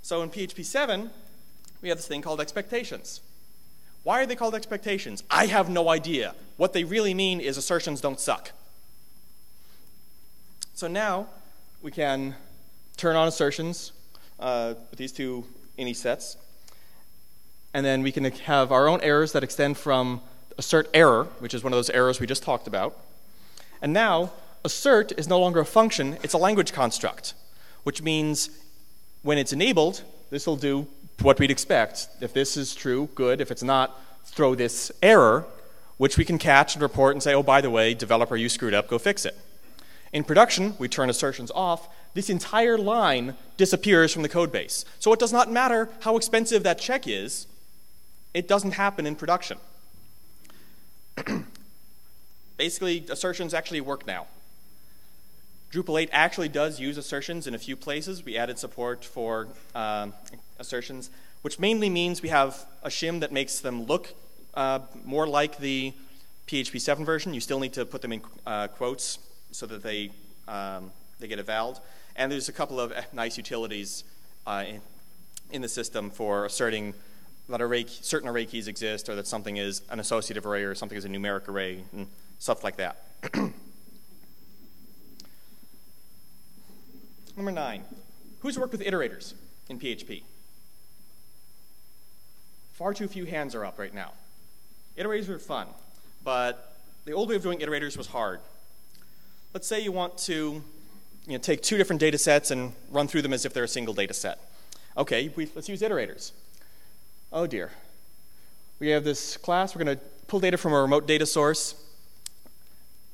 So in PHP 7, we have this thing called expectations. Why are they called expectations? I have no idea. What they really mean is assertions don't suck. So now we can turn on assertions uh, with these two ini sets. And then we can have our own errors that extend from assert error, which is one of those errors we just talked about. And now, assert is no longer a function, it's a language construct, which means when it's enabled, this will do what we'd expect. If this is true, good. If it's not, throw this error, which we can catch and report and say, oh, by the way, developer, you screwed up, go fix it. In production, we turn assertions off. This entire line disappears from the code base. So it does not matter how expensive that check is, it doesn't happen in production. [clears throat] Basically, assertions actually work now. Drupal 8 actually does use assertions in a few places. We added support for uh, assertions, which mainly means we have a shim that makes them look uh, more like the PHP 7 version. You still need to put them in uh, quotes so that they, um, they get evaled. And there's a couple of nice utilities uh, in, in the system for asserting that array, certain array keys exist or that something is an associative array or something is a numeric array and stuff like that. [clears throat] Number nine, who's worked with iterators in PHP? Far too few hands are up right now. Iterators are fun, but the old way of doing iterators was hard. Let's say you want to you know, take two different data sets and run through them as if they're a single data set. Okay, we, let's use iterators. Oh dear. We have this class, we're going to pull data from a remote data source.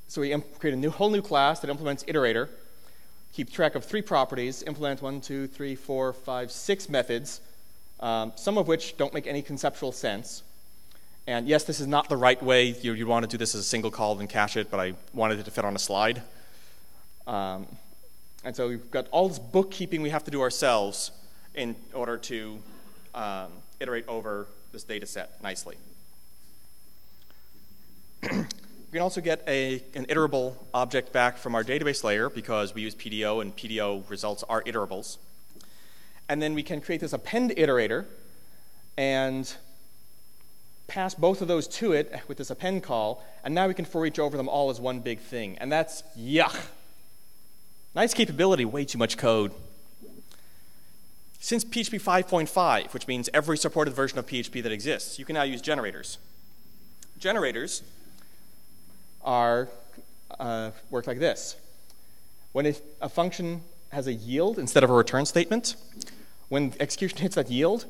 So we create a new, whole new class that implements iterator, keep track of three properties, implement one, two, three, four, five, six methods, um, some of which don't make any conceptual sense. And yes, this is not the right way. You, you want to do this as a single call and cache it, but I wanted it to fit on a slide. Um, and so we've got all this bookkeeping we have to do ourselves in order to um, iterate over this data set nicely. we can also get a, an iterable object back from our database layer because we use PDO and PDO results are iterables. And then we can create this append iterator and pass both of those to it with this append call, and now we can for each over them all as one big thing. And that's yuck. Nice capability, way too much code. Since PHP 5.5, which means every supported version of PHP that exists, you can now use generators. Generators are uh, work like this. When a function has a yield instead of a return statement, when execution [laughs] hits that yield,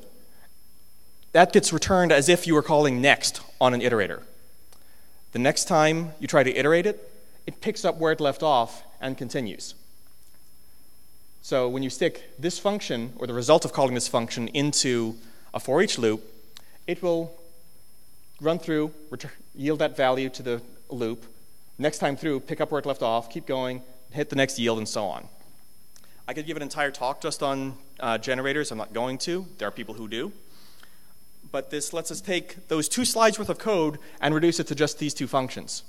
that gets returned as if you were calling next on an iterator. The next time you try to iterate it, it picks up where it left off and continues. So when you stick this function, or the result of calling this function, into a for each loop, it will run through, return, yield that value to the loop. Next time through, pick up where it left off, keep going, hit the next yield, and so on. I could give an entire talk just on uh, generators. I'm not going to. There are people who do. But this lets us take those two slides worth of code and reduce it to just these two functions.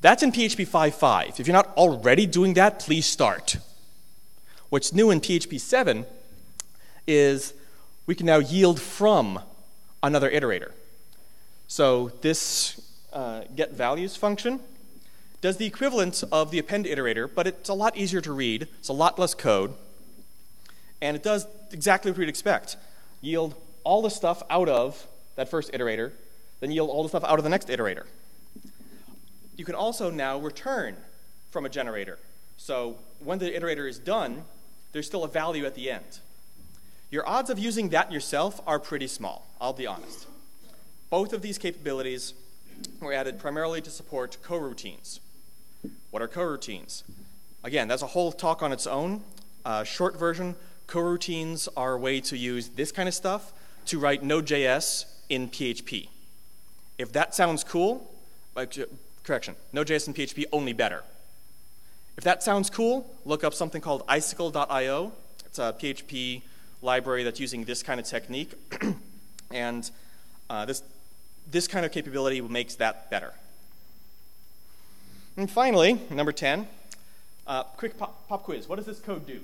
That's in PHP 5.5. If you're not already doing that, please start. What's new in PHP 7 is we can now yield from another iterator. So this uh, get values function does the equivalent of the append iterator, but it's a lot easier to read. It's a lot less code. And it does exactly what we'd expect. Yield all the stuff out of that first iterator, then yield all the stuff out of the next iterator. You can also now return from a generator. So when the iterator is done, there's still a value at the end. Your odds of using that yourself are pretty small, I'll be honest. Both of these capabilities were added primarily to support coroutines. What are coroutines? Again, that's a whole talk on its own. Uh, short version, coroutines are a way to use this kind of stuff to write Node.js in PHP. If that sounds cool, like, correction, Node.js in PHP only better. If that sounds cool, look up something called icicle.io. It's a PHP library that's using this kind of technique. [clears throat] and uh, this, this kind of capability makes that better. And finally, number 10, uh, quick pop, pop, quiz. What does this code do?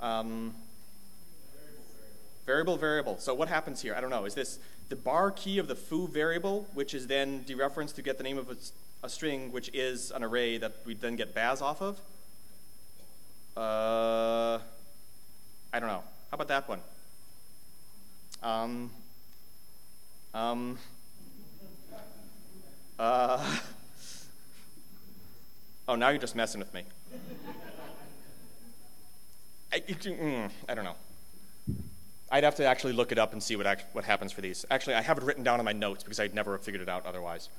Um, Variable, variable. So what happens here? I don't know. Is this the bar key of the foo variable, which is then dereferenced to get the name of a, a string, which is an array that we then get baz off of? Uh, I don't know. How about that one? Um, um, uh, [laughs] oh, now you're just messing with me. I, mm, I don't know. I'd have to actually look it up and see what, act, what happens for these. Actually, I have it written down in my notes because I'd never have figured it out otherwise.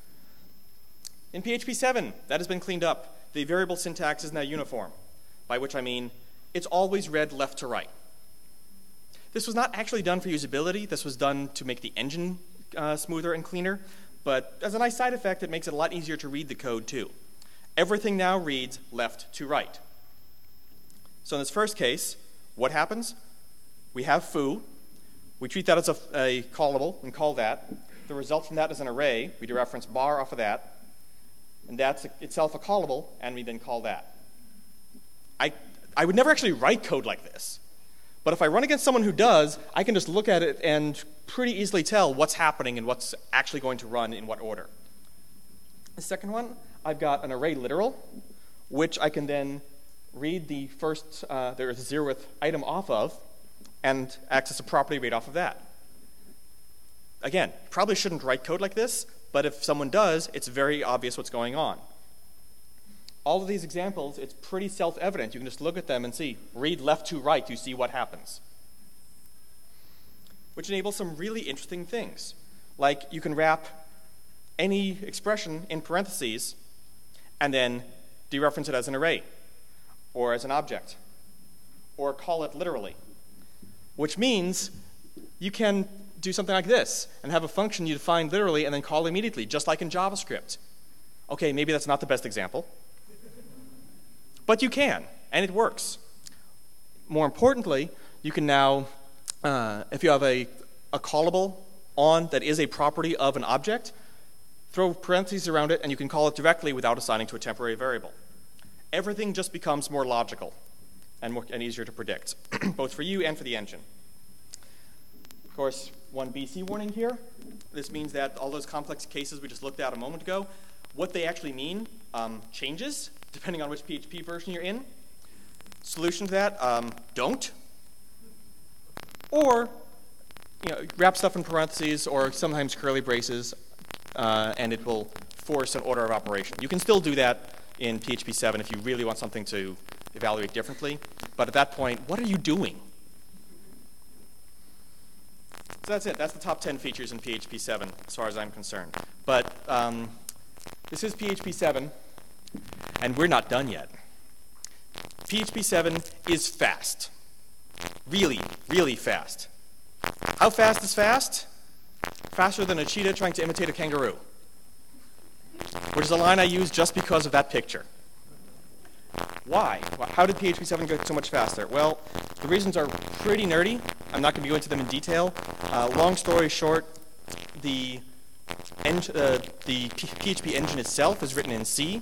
In PHP 7, that has been cleaned up. The variable syntax is now uniform, by which I mean it's always read left to right. This was not actually done for usability. This was done to make the engine uh, smoother and cleaner. But as a nice side effect, it makes it a lot easier to read the code too. Everything now reads left to right. So in this first case, what happens? we have foo. We treat that as a, a callable and call that. The result from that is an array. We dereference bar off of that. And that's itself a callable, and we then call that. I, I would never actually write code like this. But if I run against someone who does, I can just look at it and pretty easily tell what's happening and what's actually going to run in what order. The second one, I've got an array literal, which I can then read the first, uh, a zeroth item off of, and access a property right off of that. Again, probably shouldn't write code like this, but if someone does, it's very obvious what's going on. All of these examples, it's pretty self-evident. You can just look at them and see. Read left to right, you see what happens. Which enables some really interesting things. Like you can wrap any expression in parentheses and then dereference it as an array or as an object or call it literally which means you can do something like this and have a function you define literally and then call immediately, just like in JavaScript. Okay, maybe that's not the best example, but you can, and it works. More importantly, you can now, uh, if you have a, a callable on that is a property of an object, throw parentheses around it and you can call it directly without assigning to a temporary variable. Everything just becomes more logical and, more, and easier to predict, [clears throat] both for you and for the engine. Of course, one BC warning here. This means that all those complex cases we just looked at a moment ago, what they actually mean um, changes depending on which PHP version you're in. Solution to that, um, don't. Or, you know, wrap stuff in parentheses or sometimes curly braces, uh, and it will force an order of operation. You can still do that in PHP 7 if you really want something to evaluate differently. But at that point, what are you doing? So that's it. That's the top 10 features in PHP 7, as far as I'm concerned. But um, this is PHP 7, and we're not done yet. PHP 7 is fast. Really, really fast. How fast is fast? Faster than a cheetah trying to imitate a kangaroo. Which is a line I use just because of that picture. Why? How did PHP 7 get so much faster? Well, the reasons are pretty nerdy. I'm not going to go into them in detail. Uh, long story short, the, uh, the PHP engine itself is written in C,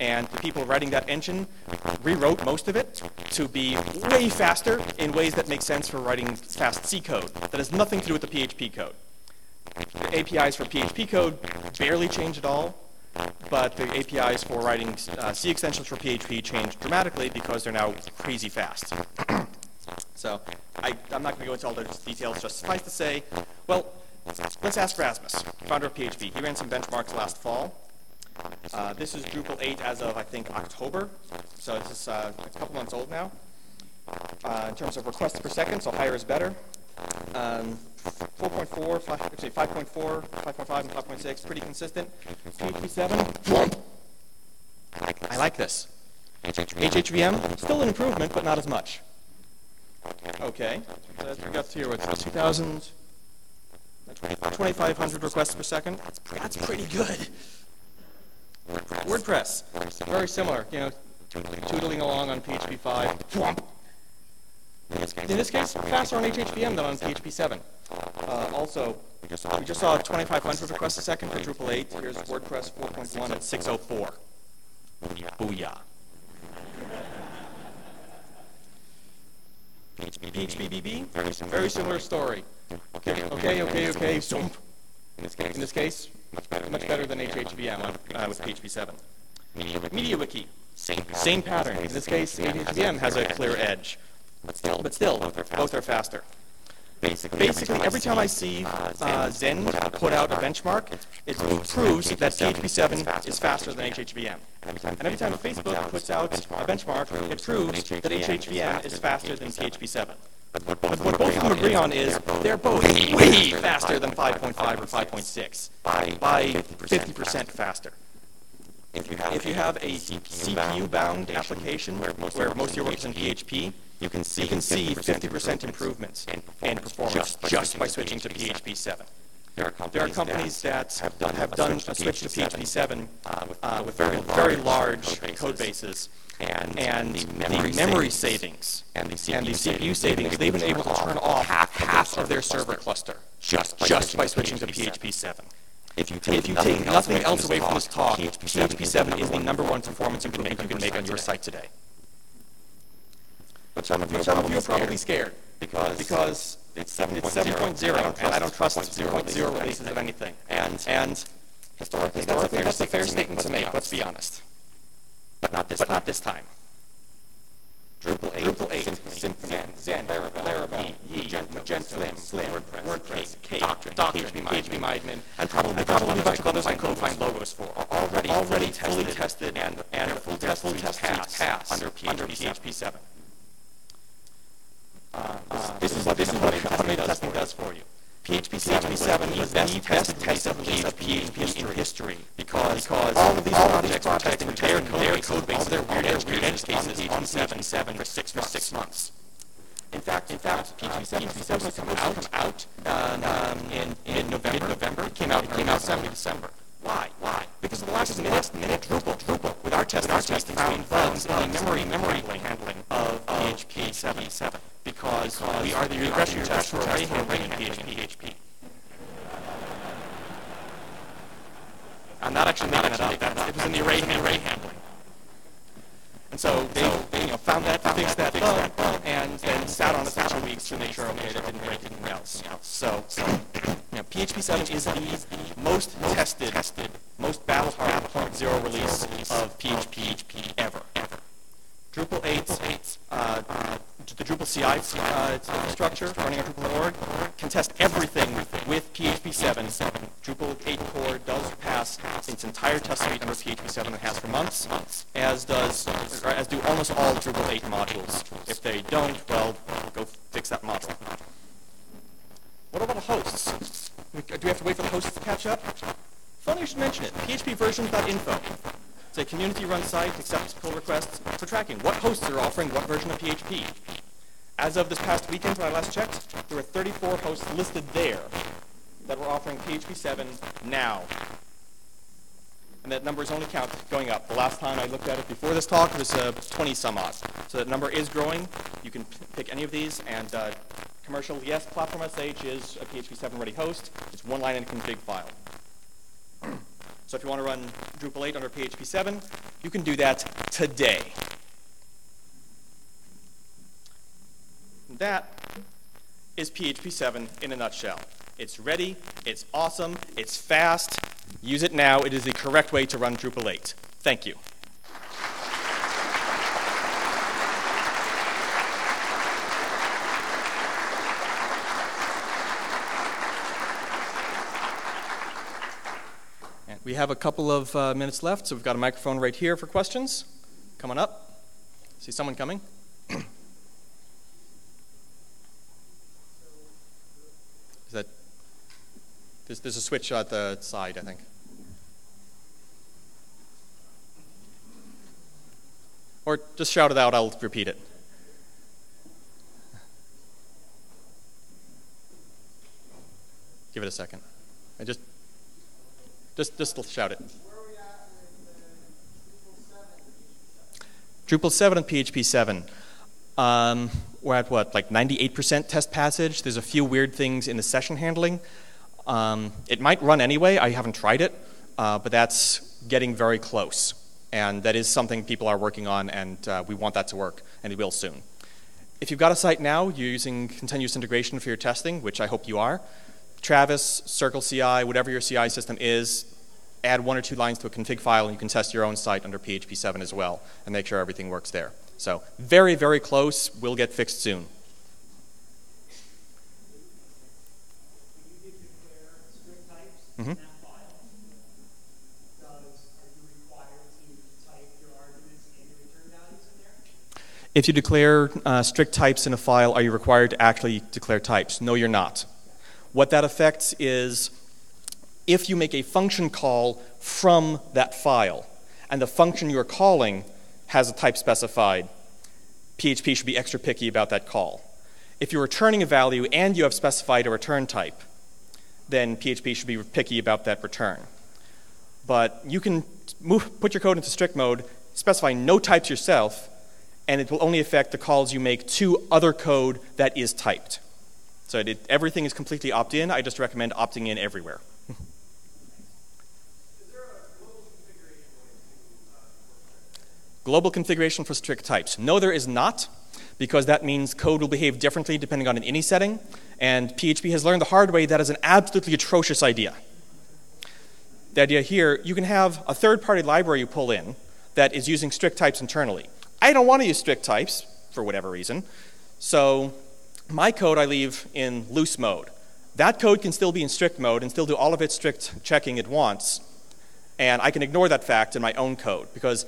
and the people writing that engine rewrote most of it to be way faster in ways that make sense for writing fast C code. That has nothing to do with the PHP code. The APIs for PHP code barely change at all but the APIs for writing uh, C extensions for PHP changed dramatically because they're now crazy fast. [clears throat] so I, am not going to go into all those details, just suffice to say, well, let's ask Rasmus, founder of PHP. He ran some benchmarks last fall. Uh, this is Drupal 8 as of, I think, October, so it's uh, a couple months old now. Uh, in terms of requests per second, so higher is better. Um, 4.4, actually 5.4, 5.5, and 5.6, pretty consistent. PHP 7, I like this. HHVM, still an improvement, but not as much. Okay, so that's we got here, what's 2,000, 2,500 requests per second. That's, that's pretty good. WordPress, very similar, you know, tootling along on PHP 5. In this case, faster on HHVM than on PHP 7. Uh, also, we just saw 2,500 requests a second for Drupal 8. Here's WordPress 4.1 at 604. Booyah. PHPBB, very similar story. Okay, okay, okay, okay. In this case, much better than HHVM uh, with PHP 7. MediaWiki, same pattern. In this case, HHVM has a clear edge. But still, both are faster. Basically, every time I see uh, Zend put out a benchmark, it proves that PHP7 is faster than HHVM. And every time Facebook puts out a benchmark, it proves that HHVM is faster than PHP7. But what both of them agree on is they're both way faster than 5.5 or 5.6 by 50% faster. If you have, if you have a CPU-bound application where most of your work is in PHP, you can see 50% improvements in performance just by switching to PHP 7. There are companies, there are companies that, have done, have done a switch to PHP 7 uh, with, uh, with very, very large code bases and, and the memory, the memory savings, and the CPU, and the CPU savings, they've been able to turn off half, half of their server cluster just by, just by switching to PHP 7. If you take, if you nothing, take nothing else away from this talk, PHP 7, PHP 7 is the number one performance improvement you can make on your site today. But some of you, some of you are probably scared because, because it's 7.0 and I don't trust 0.0 releases of anything. And, and historically, historically that's a fair statement to make, let's be honest. But not this, but time. not this time. Drupal 8, Drupal 8 Symfony, Symfony Zend, Laravel, Laravel Yii, Magento, Slim, Slim, WordPress, WordPress Kate, Doctrine, Doctrine phpMyAdmin, and probably, and probably a bunch of others I couldn't find logos for, are already, already fully tested and, and full test, full test pass, pass under PHP, under PHP 7. This, is what, this is what automated testing does for you. PHP 7, 7 is the best, best release of PHP in history because, because all of these all projects are testing their code, their code base, their weird edge, weird edge cases on PHP 7 for six, for six months. In fact, in fact, PHP 7 is supposed to come out, out um, in, in November. November. It came out, it came out early December. Why? Why? Because the last minute, minute Drupal, Drupal, with our testing, our testing found bugs in memory, memory handling of PHP 7, 7 because, because regression test for array handling in PHP. I'm not actually making that up. That's, it was in the array, array handling. And so they, they you know, found that, fixed that bug, and then sat on it for two weeks to make sure, okay, that didn't break anything else. So, so you know, PHP 7 is the most tested, most battle-hardened zero release of PHP ever. Drupal 8, uh, the Drupal CI uh, structure running on Drupal.org can test everything with PHP 7. Drupal 8 core does pass its entire test suite under PHP 7 and has for months, as does as do almost all Drupal 8 modules. If they don't, well, go fix that module. What about the hosts? Do we have to wait for the hosts to catch up? Funny you should mention it. phpversions.info. It's a community-run site, accepts pull requests for tracking what hosts are offering what version of PHP. As of this past weekend, when I last checked, there were 34 hosts listed there that were offering PHP 7 now. And that number is only count going up. The last time I looked at it before this talk was uh, 20 some odd. So that number is growing. You can pick any of these. And uh, commercial, yes, Platform SH is a PHP 7 ready host. It's one line in a config file. So if you want to run Drupal 8 under PHP 7, you can do that today. That is PHP 7 in a nutshell. It's ready, it's awesome, it's fast. Use it now. It is the correct way to run Drupal 8. Thank you. We have a couple of uh, minutes left, so we've got a microphone right here for questions. Coming up. See someone coming? Is that there's, there's a switch at the side, I think. Or just shout it out, I'll repeat it. Give it a second. I just just, just shout it. Drupal 7 and PHP 7. Um, we're at what, like 98% test passage. There's a few weird things in the session handling. Um, it might run anyway. I haven't tried it, uh, but that's getting very close. And that is something people are working on, and uh, we want that to work, and it will soon. if you've got a site now, you're using continuous integration for your testing, which I hope you are. Travis, Circle CI, whatever your CI system is, add one or two lines to a config file and you can test your own site under PHP 7 as well and make sure everything works there. So very, very close. We'll get fixed soon. Mm-hmm. If you declare uh, strict types in a file, are you required to actually declare types? No, you're not. What that affects is if you make a function call from that file and the function you're calling has a type specified, PHP should be extra picky about that call. If you're returning a value and you have specified a return type, then PHP should be picky about that return. But you can move, put your code into strict mode, specify no types yourself, and it will only affect the calls you make to other code that is typed. So it, everything is completely opt-in. I just recommend opting in everywhere. [laughs] global configuration for strict types? No, there is not, because that means code will behave differently depending on an ini setting, and PHP has learned the hard way that is an absolutely atrocious idea. The idea here, you can have a third-party library you pull in that is using strict types internally. I don't want to use strict types for whatever reason. So my code I leave in loose mode. That code can still be in strict mode and still do all of its strict checking it wants. And I can ignore that fact in my own code because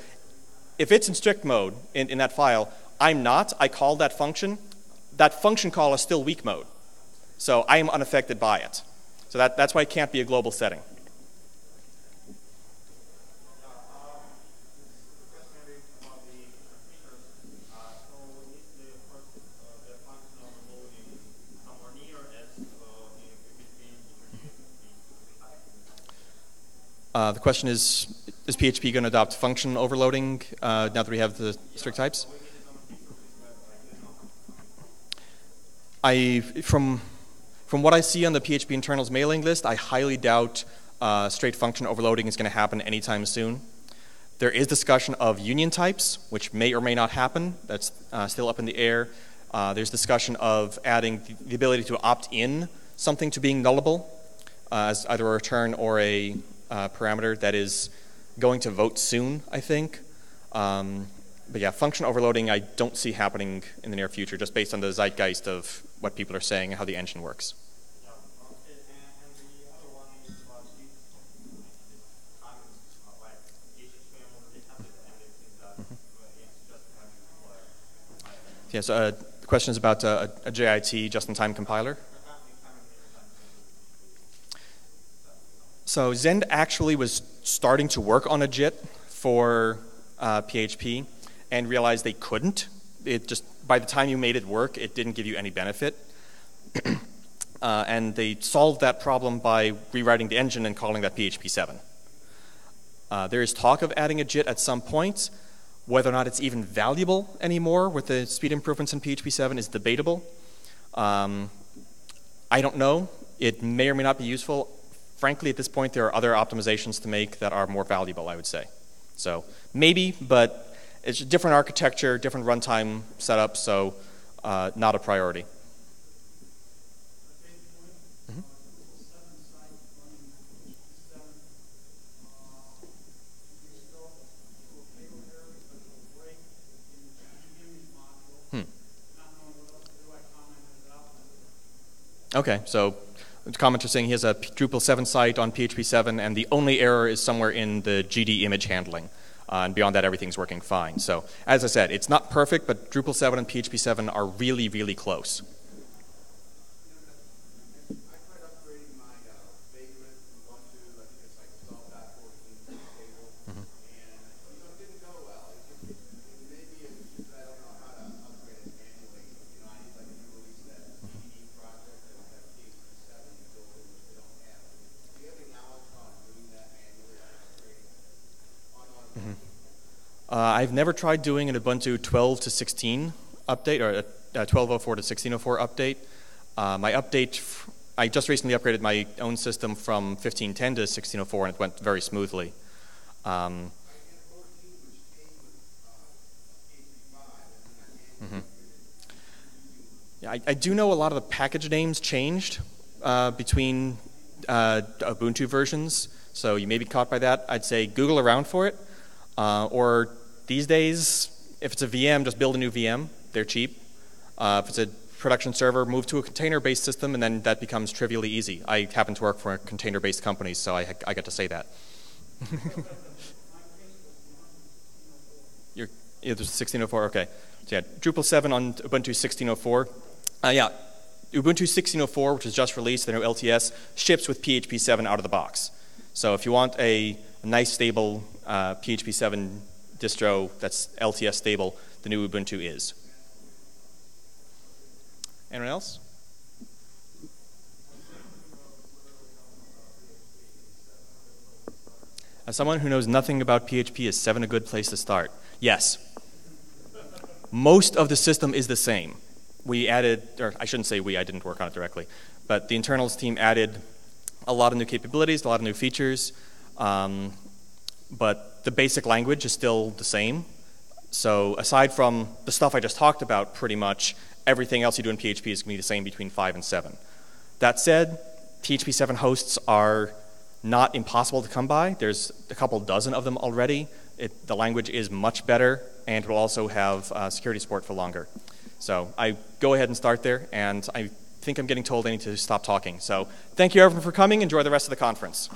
if it's in strict mode in, in that file, I'm not, I call that function, that function call is still weak mode. So I am unaffected by it. So that, that's why it can't be a global setting. Uh, the question is, is PHP going to adopt function overloading uh, now that we have the strict types? I, from, from what I see on the PHP internals mailing list, I highly doubt uh, straight function overloading is going to happen anytime soon. There is discussion of union types, which may or may not happen. That's uh, still up in the air. Uh, there's discussion of adding the ability to opt in something to being nullable uh, as either a return or a uh, parameter that is going to vote soon, I think. Um, but yeah, function overloading I don't see happening in the near future, just based on the zeitgeist of what people are saying and how the engine works. Yes, uh, the question is about uh, a, a JIT, just-in-time compiler. So Zend actually was starting to work on a JIT for uh, PHP and realized they couldn't. It just by the time you made it work, it didn't give you any benefit. [clears throat] uh, and they solved that problem by rewriting the engine and calling that PHP 7. Uh, there is talk of adding a JIT at some point. Whether or not it's even valuable anymore with the speed improvements in PHP 7 is debatable. Um, I don't know. It may or may not be useful frankly, at this point, there are other optimizations to make that are more valuable, I would say. So maybe, but it's a different architecture, different runtime setup, so uh, not a priority. Okay, so the commenter saying he has a Drupal 7 site on PHP 7, and the only error is somewhere in the GD image handling. Uh, and beyond that, everything's working fine. So, as I said, it's not perfect, but Drupal 7 and PHP 7 are really, really close. Uh, I've never tried doing an Ubuntu 12 to 16 update or a, a 1204 to 1604 update. Uh, my update, I just recently upgraded my own system from 1510 to 1604 and it went very smoothly. Um, mm -hmm. I, I do know a lot of the package names changed uh, between uh, Ubuntu versions, so you may be caught by that. I'd say Google around for it, uh, or these days, if it's a VM, just build a new VM. They're cheap. Uh, if it's a production server, move to a container-based system, and then that becomes trivially easy. I happen to work for a container-based company, so I, I get to say that. [laughs] You're, yeah, there's 1604, okay. So yeah, Drupal 7 on Ubuntu 1604. Uh, yeah, Ubuntu 1604, which is just released, the new LTS, ships with PHP 7 out of the box. So if you want a, a nice, stable uh, PHP 7 distro that's LTS stable, the new Ubuntu is. Anyone else? As someone who knows nothing about PHP, is 7 a good place to start? Yes. Most of the system is the same. We added, or I shouldn't say we, I didn't work on it directly, but the internals team added a lot of new capabilities, a lot of new features, um, but the basic language is still the same. So aside from the stuff I just talked about, pretty much everything else you do in PHP is going to be the same between 5 and 7. That said, PHP 7 hosts are not impossible to come by. There's a couple dozen of them already. It, the language is much better, and will also have uh, security support for longer. So I go ahead and start there, and I think I'm getting told I need to stop talking. So thank you everyone for coming. Enjoy the rest of the conference.